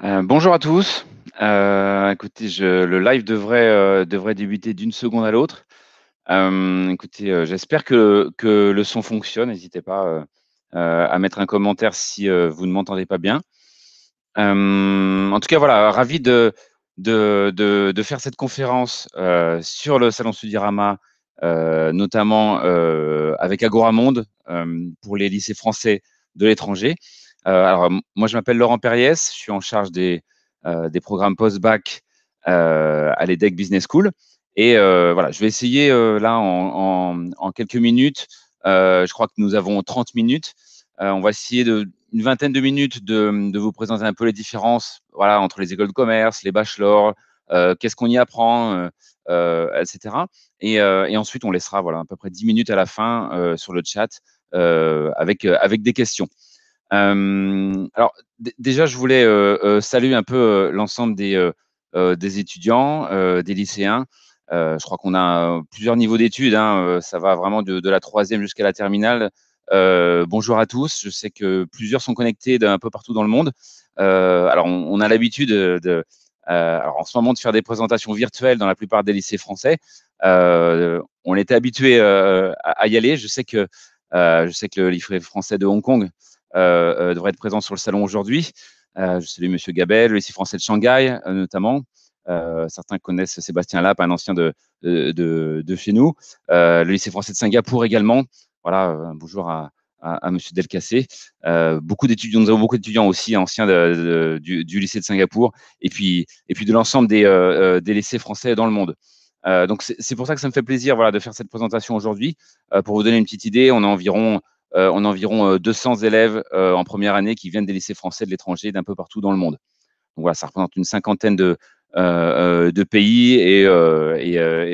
Euh, bonjour à tous. Euh, je, le live devrait, euh, devrait débuter d'une seconde à l'autre. écoutez, j'espère que, le son fonctionne. N'hésitez pas à mettre un commentaire si vous ne m'entendez pas bien. en tout cas, voilà, ravi de, de, faire cette conférence sur le Salon Studirama, notamment avec Agoramonde pour les lycées français de l'étranger. Euh, alors, moi, je m'appelle Laurent Perriès, je suis en charge des, euh, des programmes post-bac euh, à l'EDEC Business School. Et voilà, je vais essayer là en, en, quelques minutes. je crois que nous avons 30 minutes. on va essayer de, une vingtaine de minutes de, de, vous présenter un peu les différences voilà, entre les écoles de commerce, les bachelors, qu'est-ce qu'on y apprend, etc. Et, et, ensuite, on laissera voilà, à peu près 10 minutes à la fin sur le chat avec, avec des questions. Euh, alors déjà, je voulais euh, euh, saluer un peu l'ensemble des, étudiants, des lycéens. je crois qu'on a plusieurs niveaux d'études. Hein, ça va vraiment de, la troisième jusqu'à la terminale. bonjour à tous. Je sais que plusieurs sont connectés d'un peu partout dans le monde. alors, on, a l'habitude en ce moment de faire des présentations virtuelles dans la plupart des lycées français. on était habitué à, y aller. Je sais que je sais que le lycée français de Hong Kong devrait être présent sur le salon aujourd'hui. Euh, je salue Monsieur Gabel, le lycée français de Shanghai notamment. certains connaissent Sébastien Lapp, un ancien de, de, chez nous. le lycée français de Singapour également. Voilà, bonjour à, à, Monsieur Delcassé. beaucoup d'étudiants, nous avons beaucoup d'étudiants aussi anciens du, lycée de Singapour, et puis, et puis de l'ensemble des, des lycées français dans le monde. donc c'est pour ça que ça me fait plaisir voilà, de faire cette présentation aujourd'hui. pour vous donner une petite idée, on a environ euh, on a environ 200 euh, élèves euh, en première année qui viennent des lycées français de l'étranger d'un peu partout dans le monde. Donc voilà, ça représente une cinquantaine de, pays et,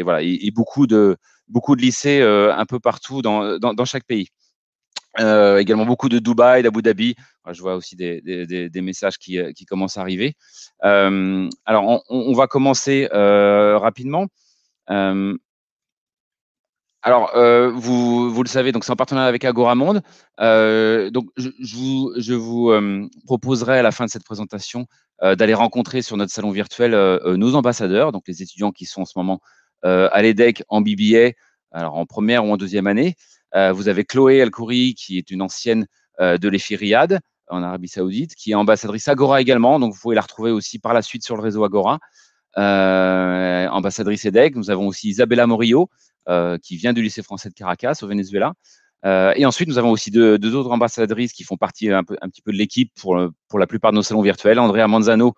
voilà, et, beaucoup de beaucoup de lycées un peu partout dans, dans, chaque pays. également beaucoup de Dubaï, d'Abu Dhabi. je vois aussi des, messages qui, qui, commencent à arriver. alors, on, va commencer rapidement. Alors, euh, vous, vous, le savez, donc c'est en partenariat avec Agoramonde. Euh, donc, je, vous, euh, proposerai à la fin de cette présentation euh, d'aller rencontrer sur notre salon virtuel nos ambassadeurs, donc les étudiants qui sont en ce moment à l'EDEC en BBA, alors en première ou en deuxième année. vous avez Chloé Alkouri, qui est une ancienne de l'EFI Riyad en Arabie Saoudite, qui est ambassadrice Agora également. Donc, vous pouvez la retrouver aussi par la suite sur le réseau Agora. ambassadrice EDEC. Nous avons aussi Isabella Morillo, qui vient du lycée français de Caracas au Venezuela. Euh, et ensuite, nous avons aussi deux, autres ambassadrices qui font partie un, petit peu de l'équipe pour, pour la plupart de nos salons virtuels. Andrea Manzano,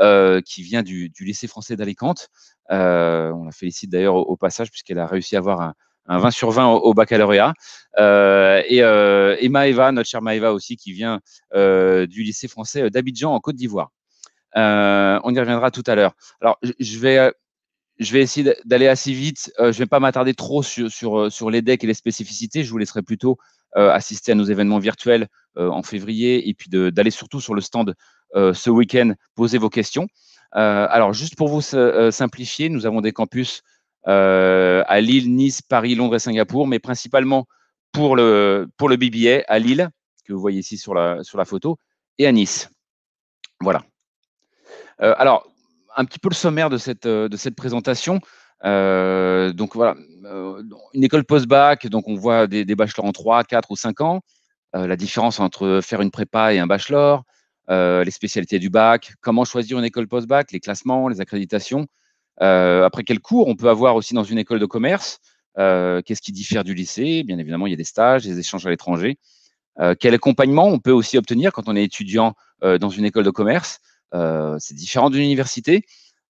euh, qui vient du, du, lycée français d'Alicante. on la félicite d'ailleurs au, passage puisqu'elle a réussi à avoir un, un 20 sur 20 au, baccalauréat. et, et Maëva, notre chère Maëva aussi, qui vient du lycée français d'Abidjan en Côte d'Ivoire. on y reviendra tout à l'heure. Alors, je vais je vais essayer d'aller assez vite. Euh, je ne vais pas m'attarder trop euh, sur, les decks et les spécificités. Je vous laisserai plutôt euh, assister à nos événements virtuels en février et puis d'aller surtout sur le stand ce week-end, poser vos questions. alors, juste pour vous simplifier, nous avons des campus à Lille, Nice, Paris, Londres et Singapour, mais principalement pour le, pour le BBA à Lille, que vous voyez ici sur la, sur la photo, et à Nice. Voilà. alors, un petit peu le sommaire de cette, euh, présentation. Euh, donc voilà, euh, une école post-bac, donc on voit des, bachelors en 3, 4 ou 5 ans. la différence entre faire une prépa et un bachelor, les spécialités du bac, comment choisir une école post-bac, les classements, les accréditations. après, quel cours on peut avoir aussi dans une école de commerce? Qu'est-ce qui diffère du lycée? Bien évidemment, il y a des stages, des échanges à l'étranger. quel accompagnement on peut aussi obtenir quand on est étudiant dans une école de commerce? C'est différent d'une université.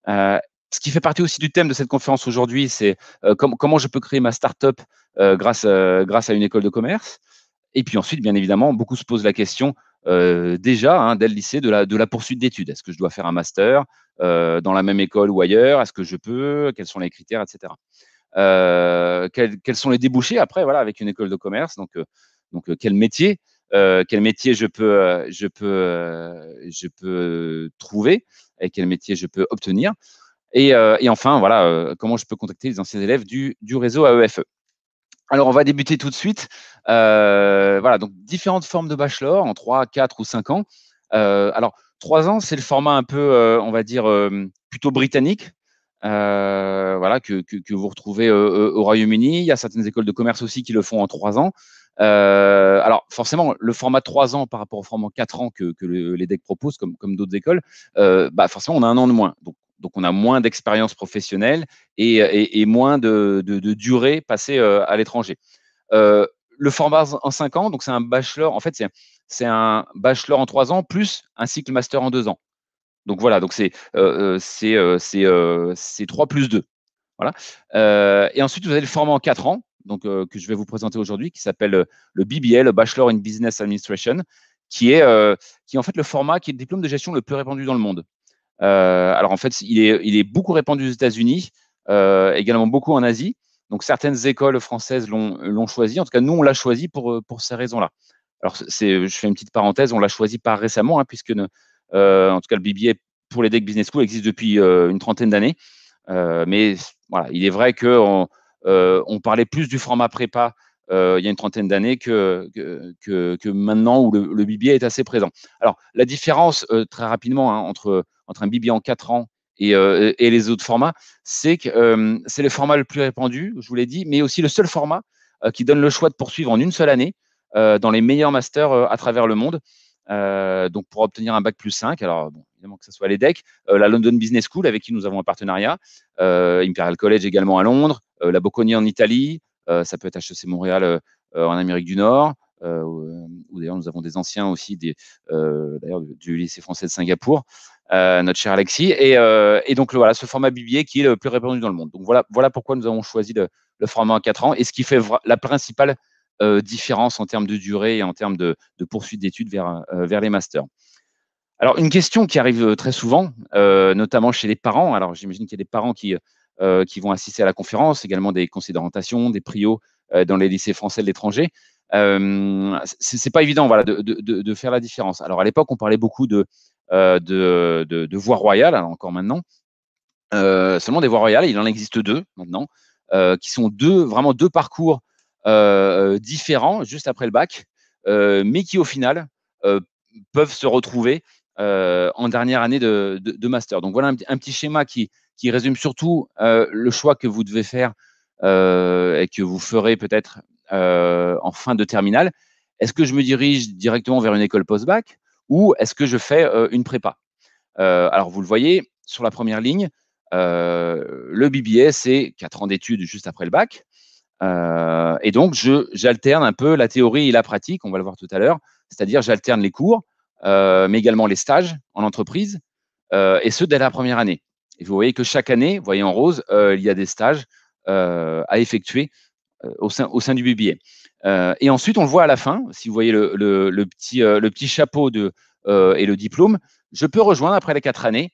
Euh, ce qui fait partie aussi du thème de cette conférence aujourd'hui, c'est euh, comment je peux créer ma start-up grâce, à une école de commerce. Et puis ensuite, bien évidemment, beaucoup se posent la question déjà, hein, dès le lycée, de la, poursuite d'études. Est-ce que je dois faire un master dans la même école ou ailleurs? Est-ce que je peux? Quels sont les critères, etc. Quels, sont les débouchés après, voilà, avec une école de commerce? Donc quel métier? Euh, quel métier je peux, euh, je peux, euh, je peux trouver et quel métier je peux obtenir. Et, et enfin, voilà, comment je peux contacter les anciens élèves du, du réseau AEFE. Alors, on va débuter tout de suite. voilà, donc différentes formes de bachelor en 3, 4 ou 5 ans. alors, trois ans, c'est le format un peu, on va dire, plutôt britannique. voilà, que, vous retrouvez au Royaume-Uni. Il y a certaines écoles de commerce aussi qui le font en trois ans. Alors, forcément, le format trois ans par rapport au format quatre ans que, les DEC proposent, comme, comme d'autres écoles, bah forcément, on a un an de moins. Donc, donc on a moins d'expérience professionnelle et, moins de, durée passée euh, à l'étranger. Euh, le format en 5 ans, donc c'est un bachelor, en fait, c'est un bachelor en 3 ans plus un cycle master en 2 ans. Donc voilà, donc c'est euh, 3 plus 2. Voilà. Euh, et ensuite, vous avez le format en 4 ans, donc, que je vais vous présenter aujourd'hui, qui s'appelle le BBA, le Bachelor in Business Administration, qui est, qui est en fait le format qui est le diplôme de gestion le plus répandu dans le monde. Euh, alors en fait, il est, beaucoup répandu aux États-Unis, euh, également beaucoup en Asie. Donc certaines écoles françaises l'ont choisi. En tout cas, nous, on l'a choisi pour, ces raisons-là. Alors, je fais une petite parenthèse, on l'a choisi pas récemment, hein, puisque euh, en tout cas, le BBA pour les DEC Business School existe depuis une trentaine d'années. mais voilà, il est vrai on parlait plus du format prépa il y a une trentaine d'années que, maintenant où le, le, est assez présent. Alors, la différence, très rapidement, hein, entre un BBA en 4 ans et, euh, les autres formats, c'est que euh, c'est le format le plus répandu, je vous l'ai dit, mais aussi le seul format euh, qui donne le choix de poursuivre en une seule année dans les meilleurs masters à travers le monde. donc, pour obtenir un bac plus 5, alors évidemment que ce soit l'EDEC, la London Business School avec qui nous avons un partenariat, Imperial College également à Londres, la Bocconi en Italie, ça peut être HEC Montréal en Amérique du Nord, où, d'ailleurs nous avons des anciens aussi des, du lycée français de Singapour. Euh, notre cher Alexis. Euh, et, donc voilà, ce format BBA qui est le plus répandu dans le monde. Donc voilà, pourquoi nous avons choisi le, format en 4 ans et ce qui fait la principale euh, différence en termes de durée et en termes de, poursuite d'études vers les masters. Alors, une question qui arrive très souvent, notamment chez les parents. Alors, j'imagine qu'il y a des parents qui, qui vont assister à la conférence, également des conseils d'orientation, des prios dans les lycées français de l'étranger. Euh, c'est pas évident voilà, de, faire la différence. Alors, à l'époque, on parlait beaucoup de, euh, voies royales, encore maintenant. Euh, seulement des voies royales, il en existe deux maintenant, euh, qui sont deux, vraiment deux parcours différents juste après le bac, mais qui au final peuvent se retrouver en dernière année de, master. Donc voilà un, petit schéma qui, qui résume surtout le choix que vous devez faire et que vous ferez peut-être en fin de terminale. Est-ce que je me dirige directement vers une école post-bac ou est-ce que je fais une prépa? Alors, vous le voyez, sur la première ligne, le BBA, c'est 4 ans d'études juste après le bac. et donc, j'alterne un peu la théorie et la pratique, on va le voir tout à l'heure, c'est-à-dire j'alterne les cours, mais également les stages en entreprise, et ce, dès la première année. Et vous voyez que chaque année, vous voyez en rose, il y a des stages à effectuer au sein, au sein du BBA. Euh, et ensuite, on le voit à la fin, si vous voyez le, petit, euh, chapeau euh, et le diplôme, je peux rejoindre après les quatre années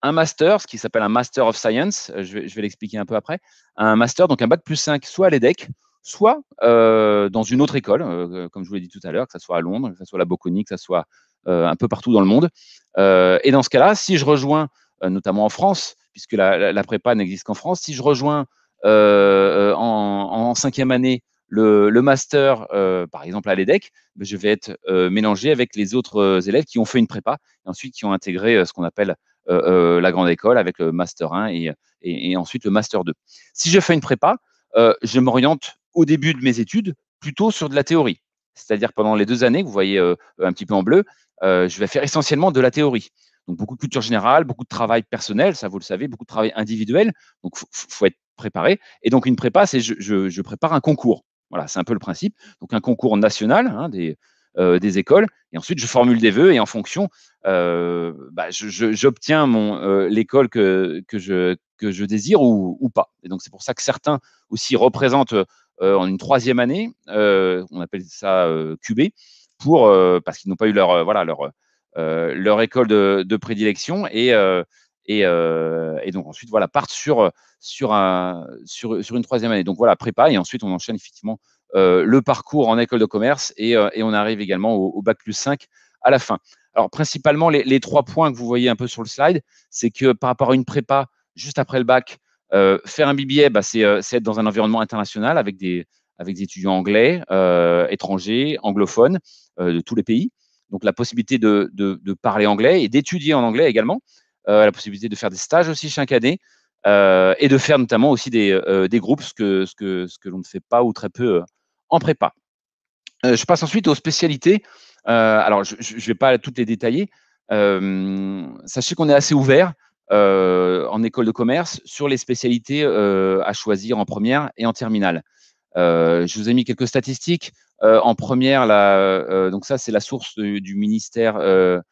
un master, ce qui s'appelle un Master of Science, je vais, je vais l'expliquer un peu après, un master, donc un bac plus 5, soit à l'EDEC, soit dans une autre école, comme je vous l'ai dit tout à l'heure, que ce soit à Londres, que ce soit à la Bocconi, que ce soit un peu partout dans le monde. et dans ce cas-là, si je rejoins, notamment en France, puisque la, prépa n'existe qu'en France, si je rejoins euh, euh, en, cinquième année le, master, euh, par exemple à l'EDEC, ben, je vais être mélangé avec les autres élèves qui ont fait une prépa et ensuite qui ont intégré ce qu'on appelle la grande école avec le master 1 et, et, ensuite le master 2. Si je fais une prépa, je m'oriente au début de mes études plutôt sur de la théorie. C'est-à-dire pendant les deux années, vous voyez un petit peu en bleu, je vais faire essentiellement de la théorie. Donc beaucoup de culture générale, beaucoup de travail personnel, ça vous le savez, beaucoup de travail individuel. Donc il faut, être préparé. Et donc une prépa, c'est je, prépare un concours. Voilà, c'est un peu le principe. Donc un concours national hein, des, euh, des écoles. Et ensuite, je formule des vœux et en fonction, euh, bah, j'obtiens euh, l'école que, que, je, que je désire ou, ou pas. Et donc c'est pour ça que certains aussi représentent en une troisième année, on appelle ça QB, pour parce qu'ils n'ont pas eu leur voilà leur euh, leur école de, prédilection et, euh, euh, et, donc ensuite voilà partent sur, sur, un, sur, sur une troisième année. Donc voilà, prépa et ensuite on enchaîne effectivement le parcours en école de commerce et, et on arrive également au, bac plus 5 à la fin. Alors principalement les, trois points que vous voyez un peu sur le slide, c'est que par rapport à une prépa juste après le bac, faire un BBA, bah, c'est être dans un environnement international avec des, avec des étudiants anglais, étrangers, anglophones de tous les pays. donc la possibilité de, parler anglais et d'étudier en anglais également, la possibilité de faire des stages aussi chaque année, et de faire notamment aussi des, groupes, ce que l'on ne fait pas ou très peu en prépa. je passe ensuite aux spécialités. alors, je ne vais pas toutes les détailler. sachez qu'on est assez ouvert en école de commerce sur les spécialités à choisir en première et en terminale. je vous ai mis quelques statistiques. En première, donc ça, c'est la source du, ministère de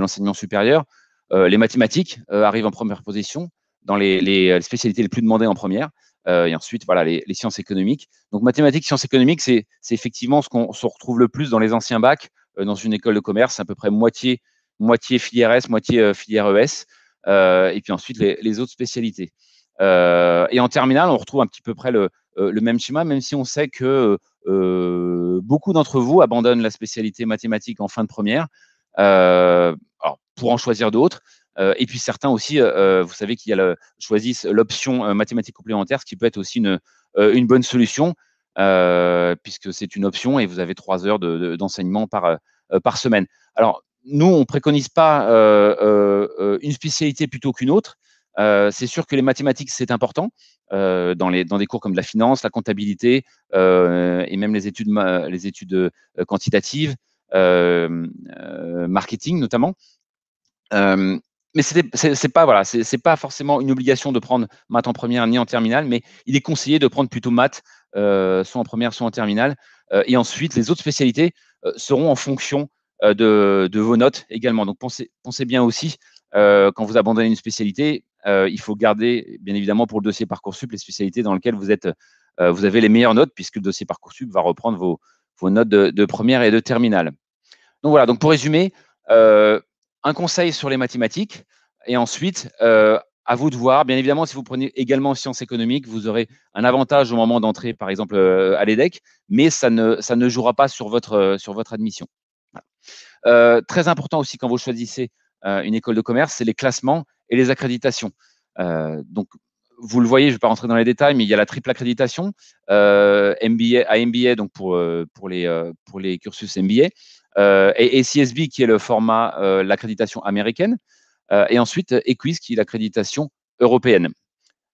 l'enseignement supérieur. les mathématiques arrivent en première position dans les, spécialités les plus demandées en première. et ensuite, voilà, les, sciences économiques. Donc, mathématiques, sciences économiques, c'est effectivement ce qu'on se retrouve le plus dans les anciens bacs, dans une école de commerce, à peu près moitié, moitié filière S, moitié filière ES. Euh, et puis ensuite les, autres spécialités. Euh, et en terminale, on retrouve un petit peu près euh, le même schéma, même si on sait que beaucoup d'entre vous abandonnent la spécialité mathématique en fin de première alors, pour en choisir d'autres. et puis certains aussi, vous savez qu'il y a le, choisissent l'option mathématique complémentaire, ce qui peut être aussi une, une bonne solution, puisque c'est une option et vous avez trois heures d'enseignement de, par, par semaine. Alors, nous, on préconise pas euh, euh, euh, une spécialité plutôt qu'une autre. C'est sûr que les mathématiques, c'est important dans, les, dans des cours comme la finance, la comptabilité et même les études, les quantitatives, marketing notamment. mais c'est pas voilà, pas forcément une obligation de prendre maths en première ni en terminale, mais il est conseillé de prendre plutôt maths soit en première, soit en terminale. et ensuite, les autres spécialités seront en fonction euh, de, vos notes également. Donc pensez, bien aussi, euh, quand vous abandonnez une spécialité, euh, il faut garder, bien évidemment, pour le dossier Parcoursup, les spécialités dans lesquelles vous, êtes, vous avez les meilleures notes, puisque le dossier Parcoursup va reprendre vos, notes de, première et de terminale. Donc voilà, donc pour résumer, un conseil sur les mathématiques, et ensuite, à vous de voir. Bien évidemment, si vous prenez également sciences économiques, vous aurez un avantage au moment d'entrer, par exemple, à l'EDEC, mais ça ne, ça ne jouera pas sur votre, sur votre admission. Euh, très important aussi quand vous choisissez euh, une école de commerce, c'est les classements et les accréditations. Euh, donc, vous le voyez, je ne vais pas rentrer dans les détails, mais il y a la triple accréditation MBA, à MBA, donc pour, pour, les, pour les cursus MBA, et, CSB qui est le format, l'accréditation américaine, et ensuite EQUIS qui est l'accréditation européenne.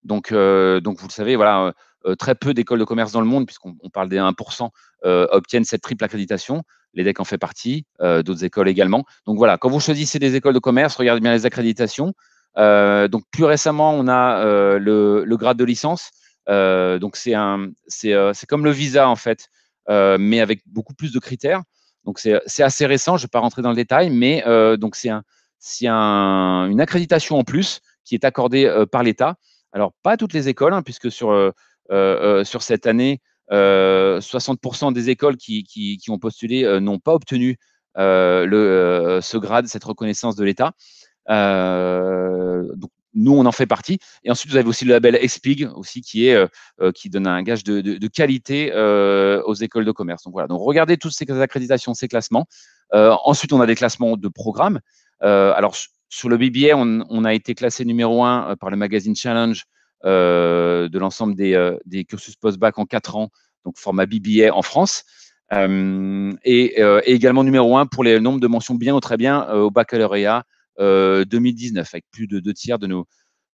Donc, donc, vous le savez, voilà, très peu d'écoles de commerce dans le monde, puisqu'on parle des 1%, obtiennent cette triple accréditation. L'EDEC en fait partie, euh, d'autres écoles également. Donc voilà, quand vous choisissez des écoles de commerce, regardez bien les accréditations. Euh, donc plus récemment, on a euh, le, grade de licence. donc c'est comme le visa en fait, mais avec beaucoup plus de critères. Donc c'est, assez récent. Je ne vais pas rentrer dans le détail, mais donc c'est un, c'est un, une accréditation en plus qui est accordée par l'État. Alors pas toutes les écoles, hein, puisque sur cette année, 60% euh, des écoles qui, ont postulé euh, n'ont pas obtenu euh, ce grade, cette reconnaissance de l'État. Donc, nous, on en fait partie. Et ensuite, vous avez aussi le label EXPIG aussi, qui, est, qui donne un gage de, qualité aux écoles de commerce. Donc voilà, donc regardez toutes ces accréditations, ces classements. ensuite, on a des classements de programmes. alors, sur le BBA, on, a été classé numéro un par le magazine Challenge euh, de l'ensemble des, des, cursus post-bac en 4 ans, donc format BBA en France. Euh, et, également numéro 1 pour les nombres de mentions bien ou très bien au baccalauréat 2019, avec plus de deux tiers de nos,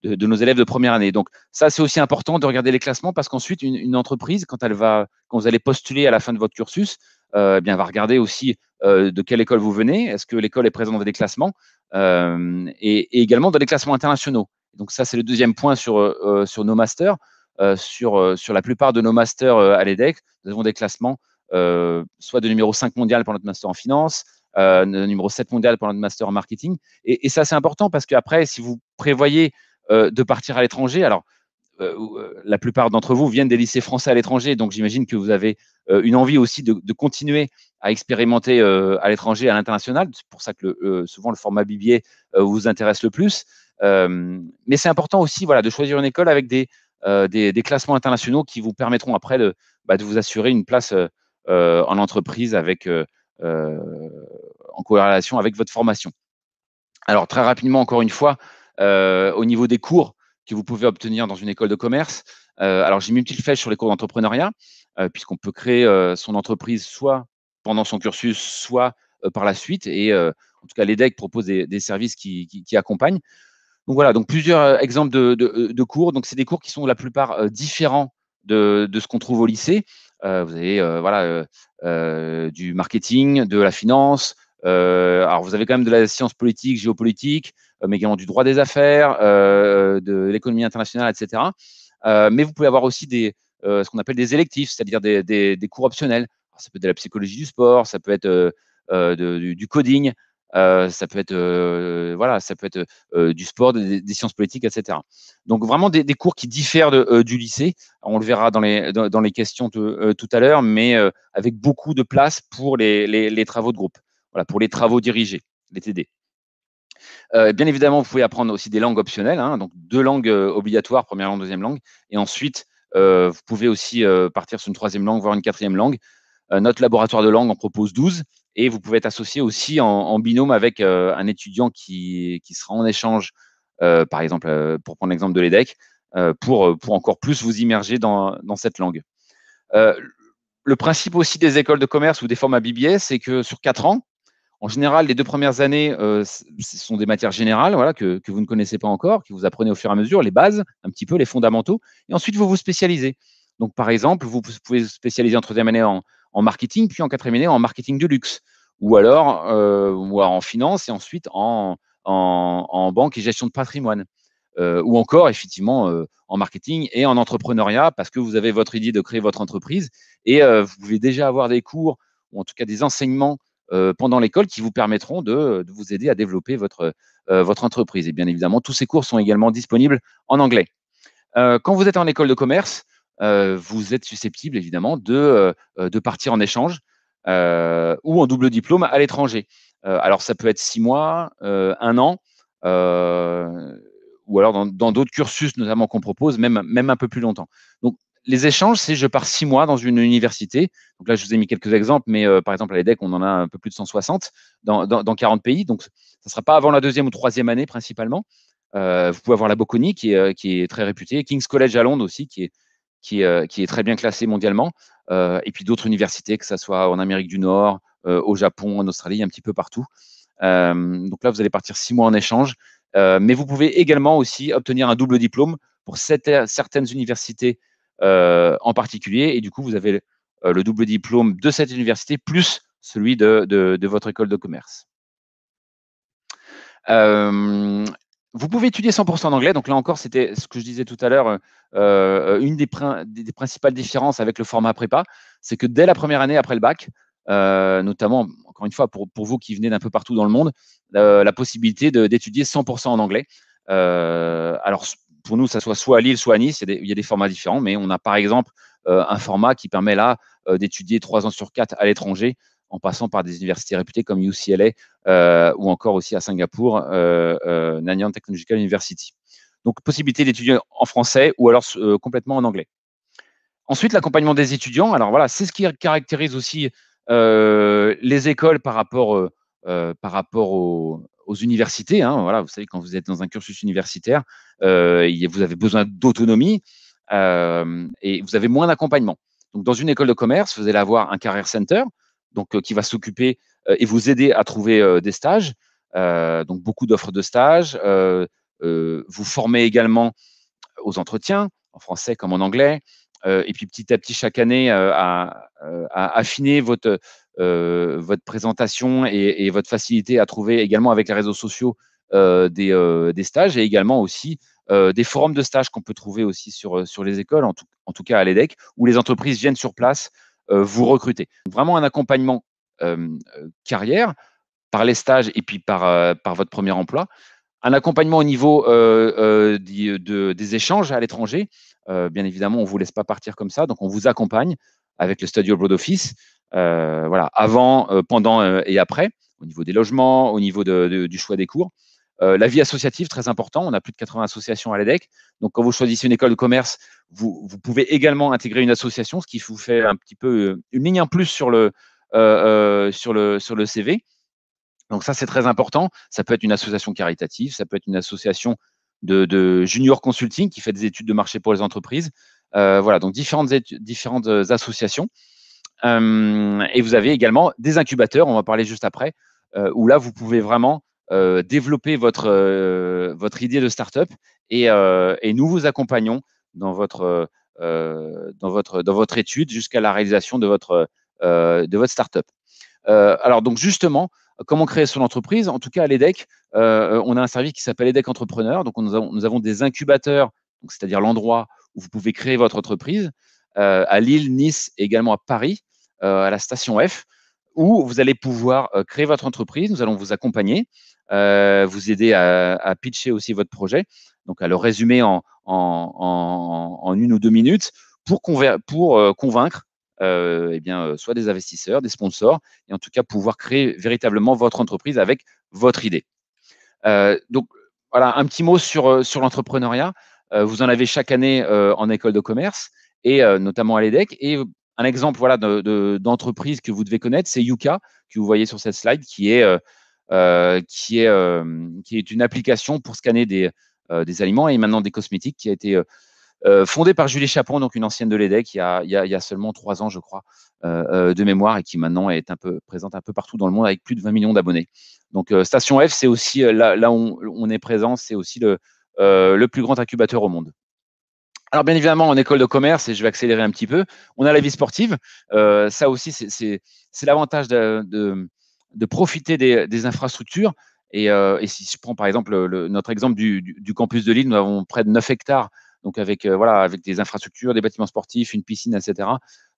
de, nos élèves de première année. Donc ça, c'est aussi important de regarder les classements parce qu'ensuite, une, entreprise, quand elle va, quand vous allez postuler à la fin de votre cursus, euh, eh bien, va regarder aussi de quelle école vous venez. Est-ce que l'école est présente dans des classements et, également dans les classements internationaux. Donc ça, c'est le deuxième point sur, euh, euh, sur nos masters. Euh, sur, sur la plupart de nos masters à l'EDEC, nous avons des classements soit de numéro 5 mondial pour notre master en finance, euh, numéro 7 mondial pour notre master en marketing. Et, ça, c'est important parce qu'après, si vous prévoyez de partir à l'étranger, alors la plupart d'entre vous viennent des lycées français à l'étranger, donc j'imagine que vous avez une envie aussi de, continuer à expérimenter à l'étranger, à l'international. C'est pour ça que souvent le format BBA vous intéresse le plus. Euh, mais c'est important aussi voilà, de choisir une école avec des, euh, des, classements internationaux qui vous permettront après de, bah, de vous assurer une place euh, en entreprise avec, en corrélation avec votre formation. Alors très rapidement, encore une fois, au niveau des cours que vous pouvez obtenir dans une école de commerce, alors j'ai mis une petite flèche sur les cours d'entrepreneuriat, puisqu'on peut créer son entreprise soit pendant son cursus, soit par la suite. Et en tout cas, l'EDEC propose des, services qui, accompagnent. Donc voilà, donc plusieurs exemples de, cours. Donc c'est des cours qui sont la plupart différents de, ce qu'on trouve au lycée. vous avez voilà du marketing, de la finance. Alors vous avez quand même de la science politique, géopolitique, mais également du droit des affaires, de l'économie internationale, etc. mais vous pouvez avoir aussi ce qu'on appelle des électifs, c'est-à-dire des, cours optionnels. ça peut être de la psychologie du sport, ça peut être du, coding, ça peut être voilà, ça peut être du sport, des, sciences politiques, etc. Donc vraiment des, cours qui diffèrent du lycée. On le verra dans les dans, les questions tout à l'heure, mais avec beaucoup de place pour les, travaux de groupe. Pour les travaux dirigés, les TD. bien évidemment, vous pouvez apprendre aussi des langues optionnelles, hein, donc deux langues obligatoires, première langue, deuxième langue, et ensuite vous pouvez aussi partir sur une troisième langue, voire une quatrième langue. notre laboratoire de langue en propose 12 et vous pouvez être associé aussi en, binôme avec euh, un étudiant qui, qui, sera en échange, euh, par exemple, euh, pour prendre l'exemple de l'EDEC, pour, pour encore plus vous immerger dans, dans cette langue. le principe aussi des écoles de commerce ou des formats BBS, c'est que sur quatre ans, en général, les deux premières années, ce sont des matières générales voilà, que, vous ne connaissez pas encore, que vous apprenez au fur et à mesure, les bases, un petit peu, les fondamentaux, et ensuite vous vous spécialisez. Donc, par exemple, vous pouvez vous spécialiser en troisième année en, marketing, puis en quatrième année en marketing de luxe, ou alors, euh, ou en finance et ensuite en, en, banque et gestion de patrimoine. Euh, ou encore effectivement euh, en marketing et en entrepreneuriat parce que vous avez votre idée de créer votre entreprise et vous pouvez déjà avoir des cours ou en tout cas des enseignements pendant l'école qui vous permettront de, vous aider à développer votre, votre entreprise. Et bien évidemment, tous ces cours sont également disponibles en anglais. quand vous êtes en école de commerce, euh, vous êtes susceptible évidemment de, euh, euh, de partir en échange ou en double diplôme à l'étranger. alors ça peut être six mois, un an, ou alors dans d'autres cursus notamment qu'on propose, même, même un peu plus longtemps. Donc les échanges, c'est je pars six mois dans une université. Donc là, je vous ai mis quelques exemples, mais par exemple, à l'EDEC, on en a un peu plus de 160 dans, dans, dans 40 pays. Donc, ça ne sera pas avant la deuxième ou troisième année principalement. vous pouvez avoir la Bocconi, qui est, qui est très réputée, King's College à Londres aussi, qui est, euh, très bien classé mondialement, euh, et puis d'autres universités, que ce soit en Amérique du Nord, euh, au Japon, en Australie, un petit peu partout. donc là, vous allez partir six mois en échange, mais vous pouvez également aussi obtenir un double diplôme pour certaines universités en particulier, et du coup, vous avez le double diplôme de cette université plus celui de, votre école de commerce. Vous pouvez étudier 100% en anglais. Donc là encore, c'était ce que je disais tout à l'heure. Euh, euh, une des, principales différences avec le format prépa, c'est que dès la première année après le bac, euh, notamment, encore une fois, pour, vous qui venez d'un peu partout dans le monde, la possibilité d'étudier 100% en anglais. alors, pour nous, ça soit soit à Lille, soit à Nice, il y a des, formats différents, mais on a par exemple un format qui permet là d'étudier trois ans sur quatre à l'étranger en passant par des universités réputées comme UCLA euh, ou encore aussi à Singapour, euh, euh, Nanyang Technological University. Donc, possibilité d'étudier en français ou alors complètement en anglais. Ensuite, l'accompagnement des étudiants. Alors voilà, c'est ce qui caractérise aussi les écoles par rapport, par rapport aux, universités. Hein. Voilà, vous savez, quand vous êtes dans un cursus universitaire, vous avez besoin d'autonomie et vous avez moins d'accompagnement. Donc, dans une école de commerce, vous allez avoir un career center, donc euh, qui va s'occuper euh, et vous aider à trouver euh, des stages. donc beaucoup d'offres de stages. vous formez également aux entretiens, en français comme en anglais. et puis petit à petit, chaque année, à, affiner votre, votre présentation et, votre facilité à trouver également avec les réseaux sociaux des, des, stages et également aussi des forums de stages qu'on peut trouver aussi sur, sur les écoles, en tout, en tout cas à l'EDEC, où les entreprises viennent sur place euh, vous recrutez. Vraiment un accompagnement euh, euh, carrière par les stages et puis par, par votre premier emploi. Un accompagnement au niveau des échanges à l'étranger. bien évidemment, on ne vous laisse pas partir comme ça, donc on vous accompagne avec le Studio Abroad Office, voilà, avant, pendant et après, au niveau des logements, au niveau du choix des cours. Euh, la vie associative, très important. On a plus de 80 associations à l'EDEC. Donc, quand vous choisissez une école de commerce, vous, pouvez également intégrer une association, ce qui vous fait un petit peu euh, une ligne en plus sur le, euh, sur le, sur le CV. Donc, ça, c'est très important. Ça peut être une association caritative, ça peut être une association de, junior consulting qui fait des études de marché pour les entreprises. voilà, donc différentes, différentes associations. Et vous avez également des incubateurs, on va parler juste après, où là, vous pouvez vraiment développer votre, votre idée de startup et, et nous vous accompagnons dans votre, dans votre, dans votre étude jusqu'à la réalisation de votre, de votre startup. alors donc justement, comment créer son entreprise? En tout cas, à l'EDEC, on a un service qui s'appelle EDEC Entrepreneur. Donc nous avons des incubateurs, c'est-à-dire l'endroit où vous pouvez créer votre entreprise, à Lille, Nice et également à Paris, à la station F, où vous allez pouvoir créer votre entreprise. Nous allons vous accompagner, vous aider à, pitcher aussi votre projet, donc à le résumer en, une ou deux minutes pour, convaincre eh bien, soit des investisseurs, des sponsors, et en tout cas pouvoir créer véritablement votre entreprise avec votre idée. donc voilà, un petit mot sur, sur l'entrepreneuriat. vous en avez chaque année en école de commerce et notamment à l'EDEC. Et un exemple voilà, d'entreprise que vous devez connaître, c'est Yuka, que vous voyez sur cette slide, qui est, est, qui est une application pour scanner des, aliments et maintenant des cosmétiques qui a été fondée par Julie Chapon, donc une ancienne de l'EDEC, il, il, y a seulement trois ans, je crois, de mémoire et qui maintenant est un peu présente un peu partout dans le monde avec plus de 20 millions d'abonnés. Donc Station F, c'est aussi là, là où on est présent, c'est aussi le, le plus grand incubateur au monde. Alors bien évidemment, en école de commerce, et je vais accélérer un petit peu, on a la vie sportive. Euh, ça aussi, c'est l'avantage de, profiter des, infrastructures. Et, euh, et, si je prends par exemple le, notre exemple du, campus de Lille, nous avons près de 9 hectares, donc avec, euh, voilà, avec des infrastructures, des bâtiments sportifs, une piscine, etc.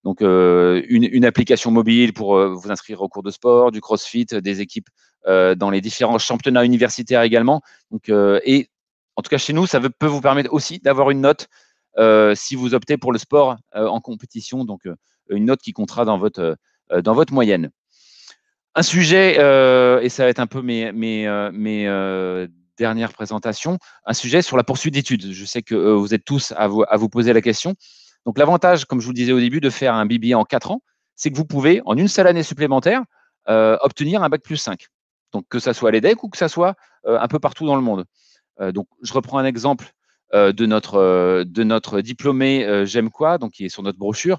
Donc une, une, application mobile pour vous inscrire au cours de sport, du crossfit, des équipes dans les différents championnats universitaires également. Donc, et en tout cas, chez nous, ça peut vous permettre aussi d'avoir une note si vous optez pour le sport euh, en compétition, donc euh, une note qui comptera dans votre, dans votre moyenne. Un sujet, et ça va être un peu mes, mes, mes dernières présentations, un sujet sur la poursuite d'études. Je sais que vous êtes tous à vous, à vous poser la question. Donc l'avantage, comme je vous le disais au début, de faire un BBA en 4 ans, c'est que vous pouvez, en une seule année supplémentaire, obtenir un bac plus 5. Donc que ça soit à l'EDEC ou que ça soit un peu partout dans le monde. donc je reprends un exemple euh, de, notre, euh, de notre diplômé euh, J'aime quoi, donc qui est sur notre brochure,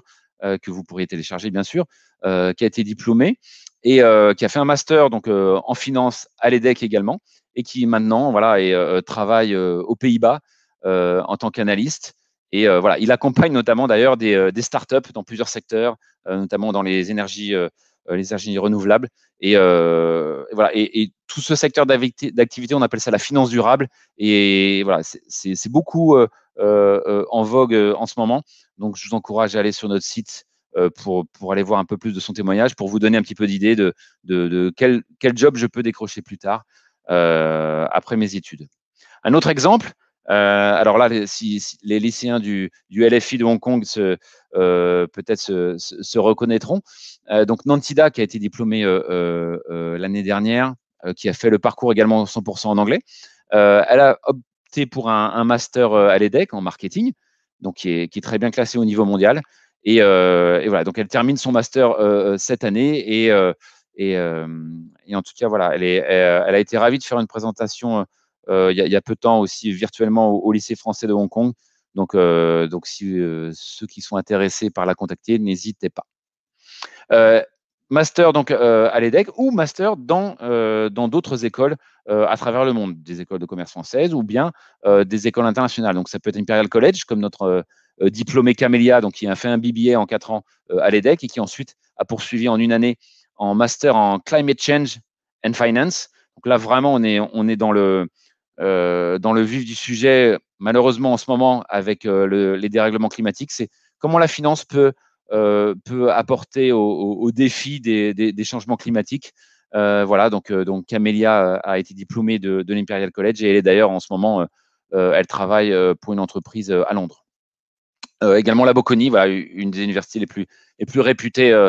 que vous pourriez télécharger bien sûr, qui a été diplômé et qui a fait un master donc en finance à l'EDEC également et qui maintenant voilà travaille aux Pays-Bas en tant qu'analyste. Et voilà, il accompagne notamment d'ailleurs des, startups dans plusieurs secteurs, notamment dans les énergies, les énergies renouvelables. Et, voilà, et, tout ce secteur d'activité, on appelle ça la finance durable. Et voilà, c'est beaucoup euh, euh, en vogue euh, en ce moment. Donc, je vous encourage à aller sur notre site pour, pour aller voir un peu plus de son témoignage, pour vous donner un petit peu d'idée de, de, de, quel, quel job je peux décrocher plus tard après mes études. Un autre exemple, alors là, les lycéens du, LFI de Hong Kong se, peut-être se, reconnaîtront. donc Nantida, qui a été diplômé l'année dernière, euh, qui a fait le parcours également 100% en anglais. Euh, elle a opté pour un, master euh, à l'EDEC en marketing, donc qui est, très bien classé au niveau mondial. Et, voilà, donc elle termine son master cette année et, en tout cas, voilà, elle, a été ravie de faire une présentation il y, a peu de temps aussi virtuellement au, lycée français de Hong Kong. Donc, donc si ceux qui sont intéressés par la contacter, n'hésitez pas master donc euh, à l'EDEC ou master dans euh, dans d'autres écoles euh, à travers le monde, des écoles de commerce françaises ou bien des écoles internationales. Donc ça peut être Imperial College comme notre diplômé Camélia, donc qui a fait un BBA en quatre ans à l'EDEC et qui ensuite a poursuivi en une année en master en climate change and finance. Donc là vraiment on est on est dans le dans le vif du sujet malheureusement en ce moment avec les dérèglements climatiques, c'est comment la finance peut euh, apporter au, défi des, changements climatiques. Euh, voilà, donc, euh, Camélia a été diplômée de, l'Imperial College et elle est d'ailleurs en ce moment, elle travaille pour une entreprise à Londres. également la Bocconi, une des universités les plus, les plus réputées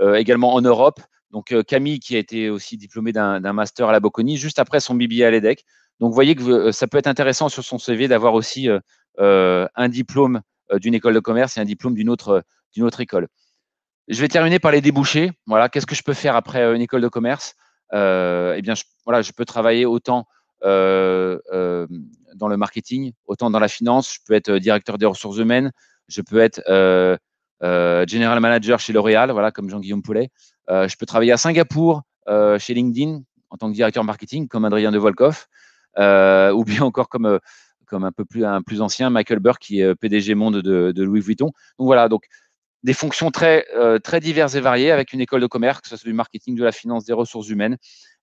également en Europe. Donc Camille qui a été aussi diplômée d'un master à la Bocconi juste après son BBA à l'EDEC. Donc vous voyez que ça peut être intéressant sur son CV d'avoir aussi un diplôme d'une école de commerce et un diplôme d'une autre, école. Je vais terminer par les débouchés. Voilà, qu'est-ce que je peux faire après euh, une école de commerce? Euh, Eh bien, je, voilà, je peux travailler autant euh, dans le marketing, autant dans la finance. Je peux être directeur des ressources humaines. Je peux être general manager chez L'Oréal, voilà, comme Jean-Guillaume Poulet. je peux travailler à Singapour chez LinkedIn en tant que directeur marketing, comme Adrien de Volkov, ou bien encore comme comme un peu plus un plus ancien Michael Burke qui est PDG monde de, Louis Vuitton. Donc voilà, donc des fonctions très, euh, très diverses et variées avec une école de commerce, que ce soit du marketing, de la finance, des ressources humaines.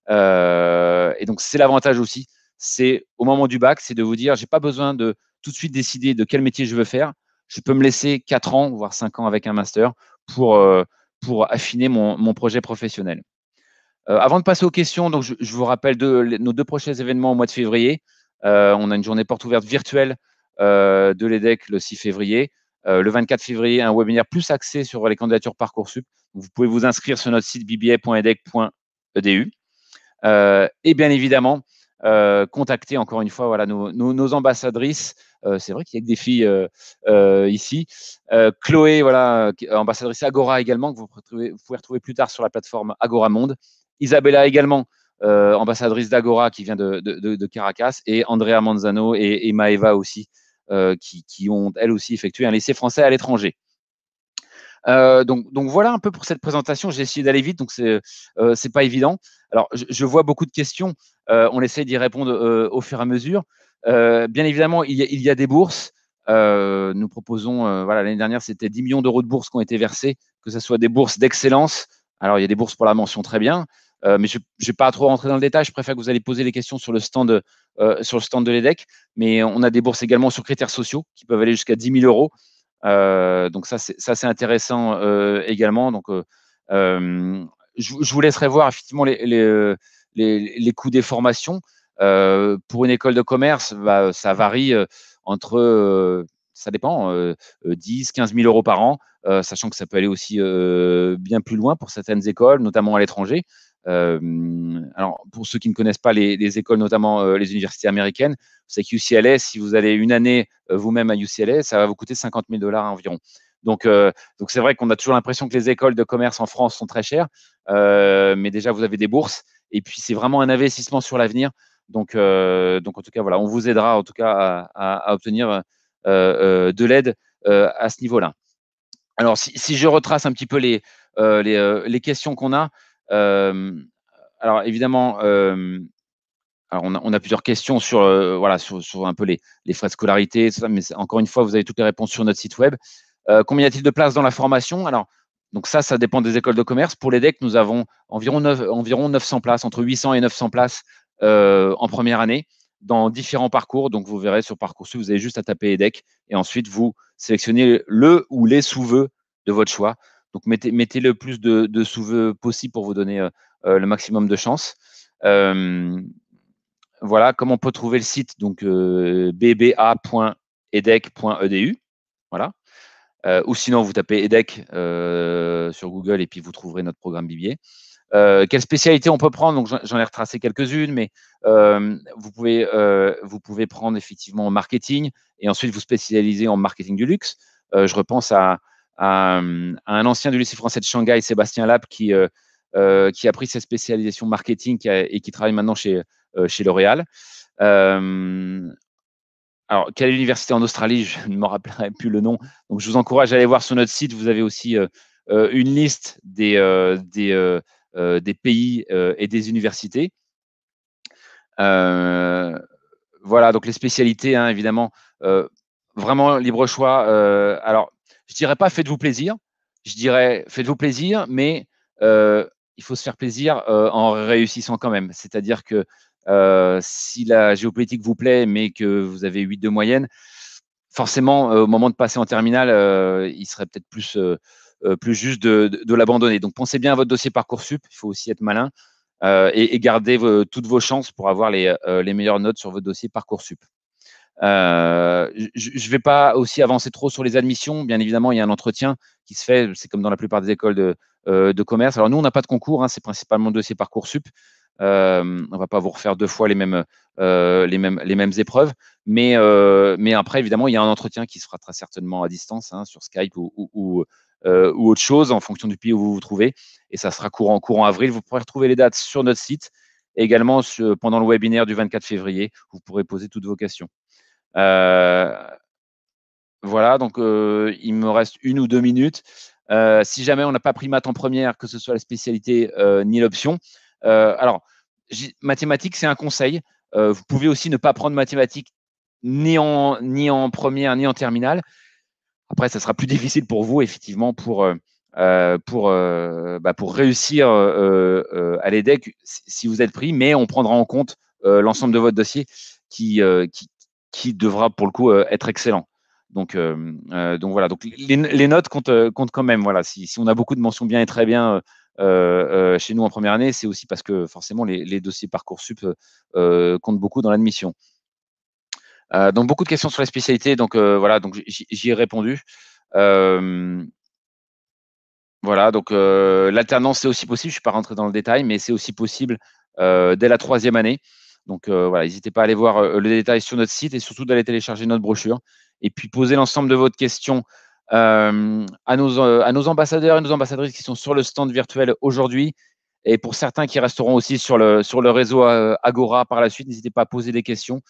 Euh, et donc, c'est l'avantage aussi. C'est au moment du bac, c'est de vous dire, j'ai pas besoin de tout de suite décider de quel métier je veux faire. Je peux me laisser 4 ans, voire 5 ans avec un master pour, euh, pour affiner mon, projet professionnel. Avant de passer aux questions, donc je, vous rappelle de, nos deux prochains événements au mois de février. on a une journée porte ouverte virtuelle de l'EDEC le 6 février. Euh, le 24 février, un webinaire plus axé sur les candidatures Parcoursup. Vous pouvez vous inscrire sur notre site bba.edec.edu. Euh, et bien évidemment, euh, contacter encore une fois voilà, nos, ambassadrices. c'est vrai qu'il y a que des filles ici. Chloé, voilà, ambassadrice Agora également, que vous pouvez, retrouver plus tard sur la plateforme Agora Monde. Isabella également, ambassadrice d'Agora qui vient de, Caracas. Et Andrea Manzano et, et Maeva aussi, euh, qui, ont elles aussi effectué un lycée français à l'étranger. Euh, donc, voilà un peu pour cette présentation. J'ai essayé d'aller vite, donc c'est euh, pas évident. Alors je, vois beaucoup de questions. on essaie d'y répondre au fur et à mesure. bien évidemment, il y, a, des bourses. nous proposons, voilà, l'année dernière, c'était 10 millions d'euros de bourses qui ont été versées, que ce soit des bourses d'excellence. Alors, il y a des bourses pour la mention, très bien. Euh, mais je ne vais pas trop rentrer dans le détail. Je préfère que vous allez poser les questions sur le stand, euh, sur le stand de l'EDEC. Mais on a des bourses également sur critères sociaux qui peuvent aller jusqu'à 10 000 euros. Euh, donc ça, c'est intéressant également. Donc, je, vous laisserai voir effectivement les, coûts des formations. pour une école de commerce, bah, ça varie entre, ça dépend, 10, 15 000 euros par an, sachant que ça peut aller aussi bien plus loin pour certaines écoles, notamment à l'étranger. Euh, alors, pour ceux qui ne connaissent pas les, écoles, notamment euh, les universités américaines, c'est que UCLA, si vous allez une année euh, vous-même à UCLA, ça va vous coûter 50 000 dollars environ. Donc, donc c'est vrai qu'on a toujours l'impression que les écoles de commerce en France sont très chères, mais déjà vous avez des bourses et puis c'est vraiment un investissement sur l'avenir. Donc, donc en tout cas voilà, on vous aidera en tout cas à, obtenir de l'aide à ce niveau-là. Alors si, je retrace un petit peu les, les, les questions qu'on a, alors évidemment, alors on, a, plusieurs questions sur, voilà, sur, un peu les, frais de scolarité, mais encore une fois, vous avez toutes les réponses sur notre site web. combien y a-t-il de places dans la formation? Alors, donc ça, ça dépend des écoles de commerce. Pour les DEC, nous avons environ, 9, environ 900 places, entre 800 et 900 places en première année dans différents parcours. Donc, vous verrez sur Parcoursup, vous avez juste à taper EDEC et ensuite vous sélectionnez le ou les sous-vœux de votre choix. Donc, mettez, le plus de, sous-vœux possible pour vous donner euh, euh, le maximum de chance. Euh, voilà, comment on peut trouver le site Donc, bba.edec.edu. Voilà. ou sinon, vous tapez EDEC sur Google et puis vous trouverez notre programme Bibier. Quelle spécialité on peut prendre? Donc, j'en ai retracé quelques-unes, mais vous, pouvez, vous pouvez prendre effectivement en marketing et ensuite vous spécialiser en marketing du luxe. je repense à, à, un ancien du lycée français de Shanghai, Sébastien Lap, qui, euh, euh, qui a pris sa spécialisation marketing et qui travaille maintenant chez, euh, chez L'Oréal. alors, quelle est l'université en Australie? Je ne me rappellerai plus le nom. Donc, je vous encourage à aller voir sur notre site. Vous avez aussi une liste des, des, des pays et des universités. voilà, donc les spécialités, hein, évidemment, vraiment libre choix. alors, je dirais pas faites-vous plaisir. Je dirais faites-vous plaisir, mais euh, il faut se faire plaisir euh, en réussissant quand même. C'est-à-dire que euh, si la géopolitique vous plaît, mais que vous avez 8 de moyenne, forcément, au moment de passer en terminale, il serait peut-être plus, plus juste de, l'abandonner. Donc, pensez bien à votre dossier Parcoursup. Il faut aussi être malin et, et, garder toutes vos chances pour avoir les, les meilleures notes sur votre dossier Parcoursup. Euh, je ne vais pas aussi avancer trop sur les admissions. Bien évidemment, il y a un entretien qui se fait, c'est comme dans la plupart des écoles de, euh, commerce. Alors nous, on n'a pas de concours, hein, c'est principalement le dossier Parcoursup. Euh, on ne va pas vous refaire deux fois les mêmes, euh, les mêmes, les mêmes épreuves. Mais, euh, après, évidemment, il y a un entretien qui se fera très certainement à distance, hein, sur Skype ou, ou, autre chose, en fonction du pays où vous vous trouvez. Et ça sera courant, courant avril. Vous pourrez retrouver les dates sur notre site. également, pendant le webinaire du 24 février, vous pourrez poser toutes vos questions. Euh, Voilà, donc il me reste une ou deux minutes. si jamais on n'a pas pris maths en première, que ce soit la spécialité ni l'option, alors mathématiques, c'est un conseil. vous pouvez aussi ne pas prendre mathématiques ni en, ni en première ni en terminale. Après, ça sera plus difficile pour vous, effectivement, pour, pour, bah, pour réussir à l'EDEC si vous êtes pris, mais on prendra en compte l'ensemble de votre dossier qui, qui, qui, devra, pour le coup, être excellent. Donc, donc voilà. Donc les, notes comptent, comptent, quand même. Voilà. Si, si, on a beaucoup de mentions bien et très bien chez nous en première année, c'est aussi parce que forcément les, les dossiers parcoursup comptent beaucoup dans l'admission. Donc beaucoup de questions sur la spécialité. Donc voilà. Donc j'y ai répondu. voilà. Donc l'alternance c'est aussi possible. Je suis pas rentré dans le détail, mais c'est aussi possible dès la troisième année. Donc voilà, n'hésitez pas à aller voir le détail sur notre site et surtout d'aller télécharger notre brochure et puis poser l'ensemble de votre questions euh, à, nos, euh, à nos ambassadeurs et nos ambassadrices qui sont sur le stand virtuel aujourd'hui. Et pour certains qui resteront aussi sur le, sur le réseau euh, Agora par la suite, n'hésitez pas à poser des questions.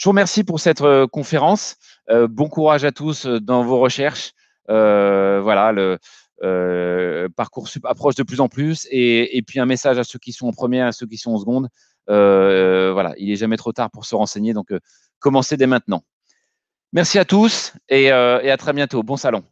Je vous remercie pour cette conférence. bon courage à tous dans vos recherches. voilà, le parcours approche de plus en plus. Et, puis un message à ceux qui sont en première à ceux qui sont en seconde. voilà, il n'est jamais trop tard pour se renseigner. Donc, commencez dès maintenant. Merci à tous euh, et à très bientôt. Bon salon.